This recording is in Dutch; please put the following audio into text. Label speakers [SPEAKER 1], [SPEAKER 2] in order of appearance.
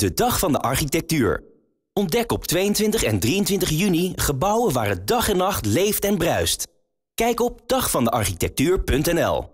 [SPEAKER 1] de Dag van de Architectuur. Ontdek op 22 en 23 juni gebouwen waar het dag en nacht leeft en bruist. Kijk op dagvandearchitectuur.nl